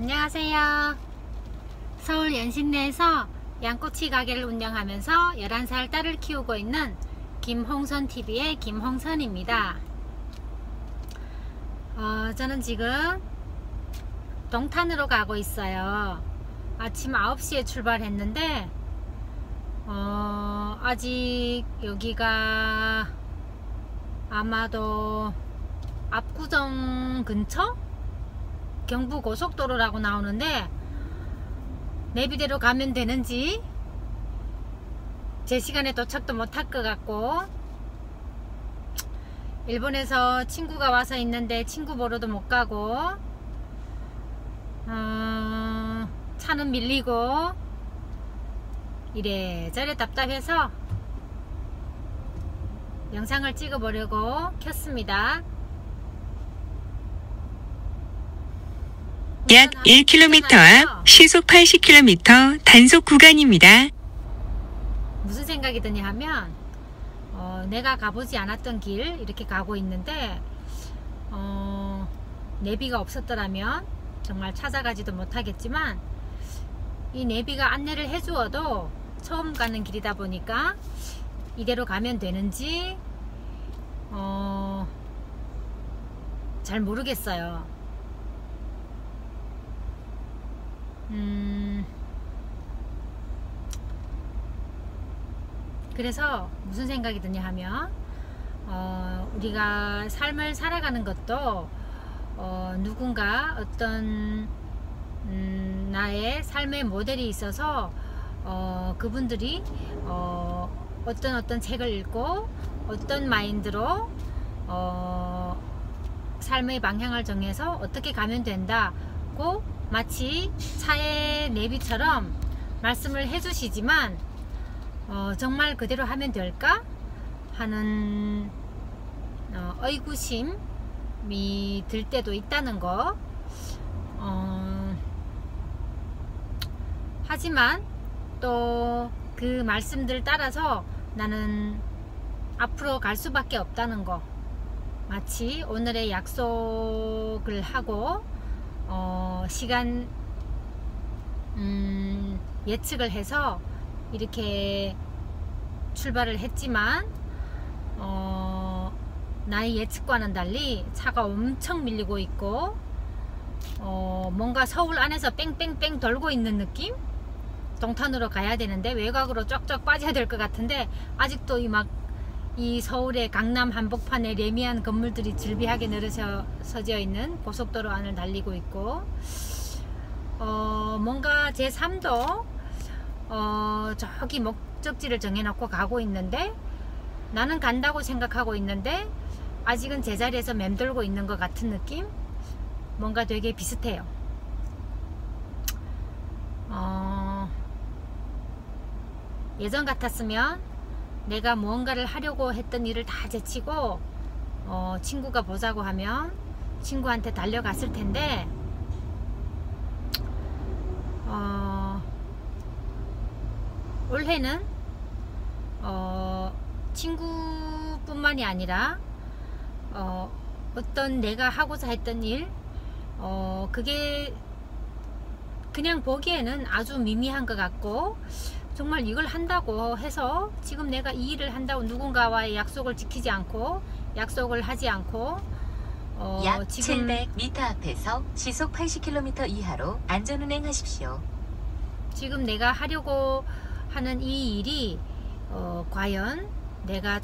안녕하세요. 서울 연신내에서 양꼬치 가게를 운영하면서 11살 딸을 키우고 있는 김홍선TV의 김홍선입니다. 어, 저는 지금 동탄으로 가고 있어요. 아침 9시에 출발했는데 어, 아직 여기가 아마도 압구정 근처? 경부고속도로라고 나오는데 내비대로 가면 되는지 제 시간에 도착도 못할 것 같고 일본에서 친구가 와서 있는데 친구 보러도 못 가고 어, 차는 밀리고 이래저래 답답해서 영상을 찍어보려고 켰습니다. 약 1km 앞 시속 80km 단속 구간입니다. 무슨 생각이 드냐 하면 어, 내가 가보지 않았던 길 이렇게 가고 있는데 어, 내비가 없었더라면 정말 찾아가지도 못하겠지만 이 내비가 안내를 해주어도 처음 가는 길이다 보니까 이대로 가면 되는지 어, 잘 모르겠어요. 음, 그래서 무슨 생각이 드냐 하면 어, 우리가 삶을 살아가는 것도 어, 누군가 어떤 음, 나의 삶의 모델이 있어서 어, 그분들이 어, 어떤 어떤 책을 읽고 어떤 마인드로 어, 삶의 방향을 정해서 어떻게 가면 된다고 마치 차의 내비처럼 말씀을 해주시지만 어, 정말 그대로 하면 될까? 하는 어, 의구심이 들 때도 있다는 거. 어, 하지만 또 그 말씀들 따라서 나는 앞으로 갈 수밖에 없다는 거. 마치 오늘의 약속을 하고 어, 시간 음, 예측을 해서 이렇게 출발을 했지만 어, 나의 예측과는 달리 차가 엄청 밀리고 있고 어, 뭔가 서울 안에서 뺑뺑뺑 돌고 있는 느낌? 동탄으로 가야 되는데 외곽으로 쫙쫙 빠져야 될 것 같은데 아직도 이 막 이 서울의 강남 한복판에 레미안 건물들이 즐비하게 늘어서져 있는 고속도로 안을 달리고 있고 어, 뭔가 제 3도 어, 저기 목적지를 정해놓고 가고 있는데 나는 간다고 생각하고 있는데 아직은 제자리에서 맴돌고 있는 것 같은 느낌? 뭔가 되게 비슷해요. 어, 예전 같았으면 내가 무언가를 하려고 했던 일을 다 제치고 어, 친구가 보자고 하면 친구한테 달려갔을 텐데 어, 올해는 어, 친구뿐만이 아니라 어, 어떤 내가 하고자 했던 일 어, 그게 그냥 보기에는 아주 미미한 것 같고 정말 이걸 한다고 해서 지금 내가 이 일을 한다고 누군가와의 약속을 지키지 않고 약속을 하지 않고 어, 약 지금 700m 앞에서 시속 80km 이하로 안전운행 하십시오. 지금 내가 하려고 하는 이 일이 어, 과연 내가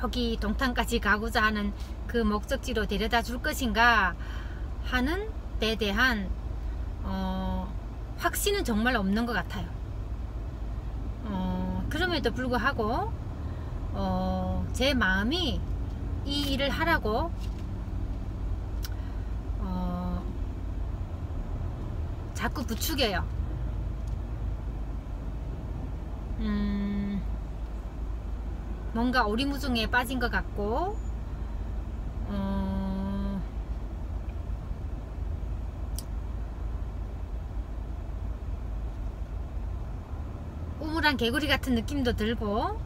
저기 동탄까지 가고자 하는 그 목적지로 데려다 줄 것인가 하는 데 대한 어, 확신은 정말 없는 것 같아요. 어, 그럼에도 불구하고 어, 제 마음이 이 일을 하라고 어, 자꾸 부추겨요. 음, 뭔가 오리무중에 빠진 것 같고 어, 우물한 개구리 같은 느낌도 들고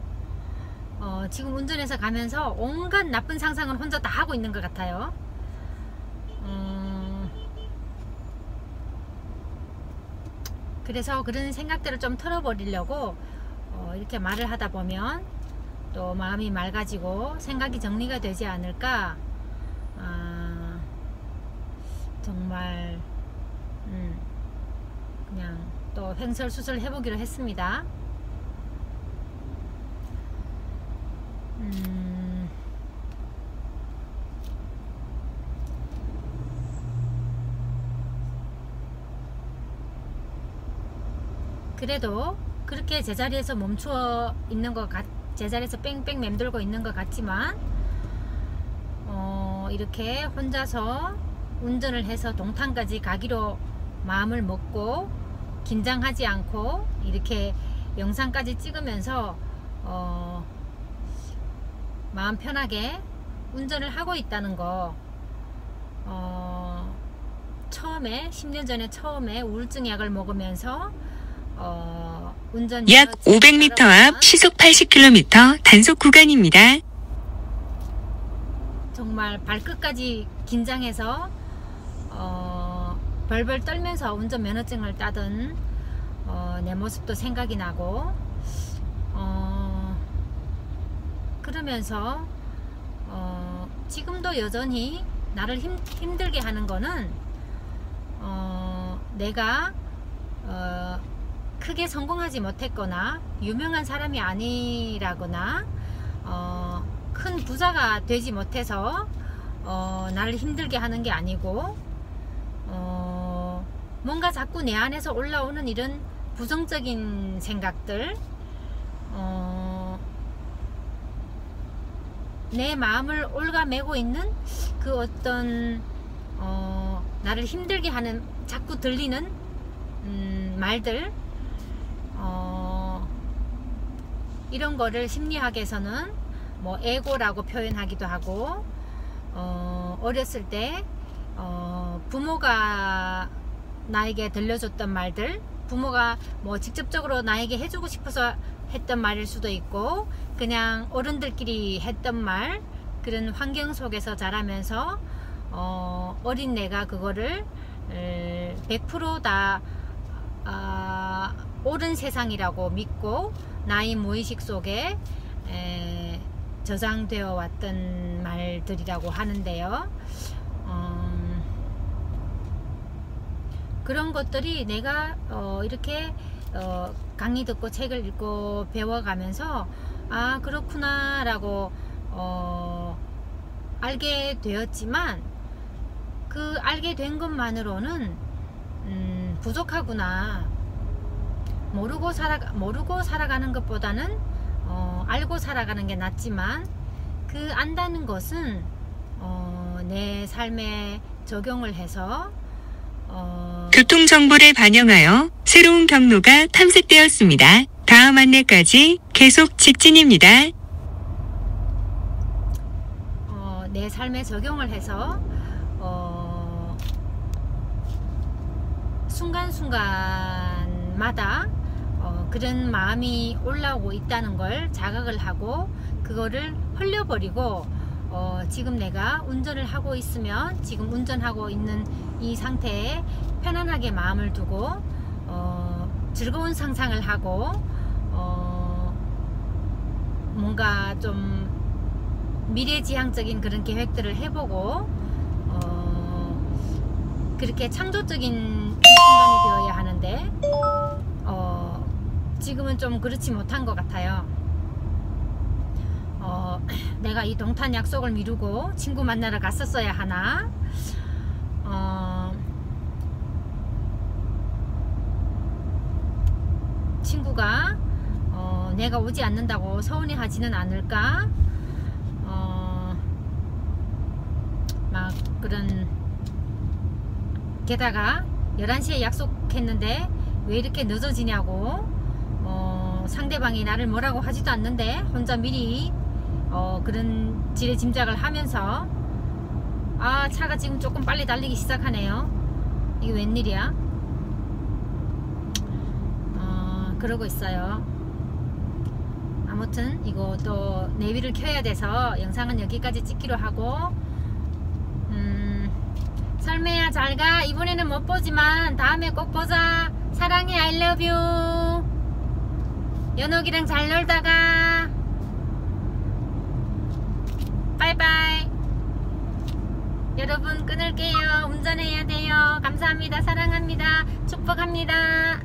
어, 지금 운전해서 가면서 온갖 나쁜 상상을 혼자 다 하고 있는 것 같아요. 음, 그래서 그런 생각들을 좀 털어버리려고 어, 이렇게 말을 하다 보면 또 마음이 맑아지고 생각이 정리가 되지 않을까 아, 정말 음, 그냥 또 횡설수설 해보기로 했습니다. 음, 그래도 그렇게 제자리에서 멈추어 있는 것 같, 제자리에서 뺑뺑 맴돌고 있는 것 같지만, 어, 이렇게 혼자서 운전을 해서 동탄까지 가기로 마음을 먹고, 긴장하지 않고, 이렇게 영상까지 찍으면서, 어, 마음 편하게 운전을 하고 있다는 거, 어, 처음에, 10년 전에 처음에 우울증 약을 먹으면서, 어, 운전 약 500m 앞 시속 80km 단속 구간입니다. 정말 발끝까지 긴장해서 어, 벌벌 떨면서 운전 면허증을 따던 어, 내 모습도 생각이 나고 어, 그러면서 어, 지금도 여전히 나를 힘, 힘들게 하는 거는 어, 내가 어, 크게 성공하지 못했거나 유명한 사람이 아니라거나 어, 큰 부자가 되지 못해서 어, 나를 힘들게 하는 게 아니고 어, 뭔가 자꾸 내 안에서 올라오는 이런 부정적인 생각들 어, 내 마음을 올가매고 있는 그 어떤 어, 나를 힘들게 하는 자꾸 들리는 음, 말들 어, 이런 거를 심리학에서는 뭐 에고라고 표현하기도 하고 어, 어렸을 때 어, 부모가 나에게 들려줬던 말들 부모가 뭐 직접적으로 나에게 해주고 싶어서 했던 말일 수도 있고 그냥 어른들끼리 했던 말 그런 환경 속에서 자라면서 어, 어린 내가 그거를 100%다 아, 옳은 세상이라고 믿고 나의 무의식 속에 에, 저장되어 왔던 말들이라고 하는데요. 음, 그런 것들이 내가 어, 이렇게 어, 강의 듣고 책을 읽고 배워가면서 아 그렇구나 라고 어, 알게 되었지만 그 알게 된 것만으로는 음, 부족하구나. 모르고 살아 모르고 살아가는 것보다는 어, 알고 살아가는 게 낫지만 그 안다는 것은 어, 내 삶에 적용을 해서 어, 교통 정보를 반영하여 새로운 경로가 탐색되었습니다. 다음 안내까지 계속 직진입니다. 어, 내 삶에 적용을 해서 어, 순간순간마다 어, 그런 마음이 올라오고 있다는 걸 자각을 하고 그거를 흘려버리고 어, 지금 내가 운전을 하고 있으면 지금 운전하고 있는 이 상태에 편안하게 마음을 두고 어, 즐거운 상상을 하고 어, 뭔가 좀 미래지향적인 그런 계획들을 해보고 어, 그렇게 창조적인 순간이 되어야 하는데 어, 지금은 좀 그렇지 못한 것 같아요. 어, 내가 이 동탄 약속을 미루고 친구 만나러 갔었어야 하나? 어, 친구가 어, 내가 오지 않는다고 서운해 하지는 않을까? 어, 막 그런 게다가 11시에 약속했는데 왜 이렇게 늦어지냐고 어, 상대방이 나를 뭐라고 하지도 않는데 혼자 미리 어, 그런 지레 짐작을 하면서 아 차가 지금 조금 빨리 달리기 시작하네요. 이게 웬일이야? 어, 그러고 있어요. 아무튼 이거 또 내비를 켜야 돼서 영상은 여기까지 찍기로 하고 음, 설매야 잘가. 이번에는 못 보지만 다음에 꼭 보자. 사랑해 I love you. 연옥이랑 잘 놀다가 바이바이. 여러분 끊을게요. 운전해야 돼요. 감사합니다. 사랑합니다. 축복합니다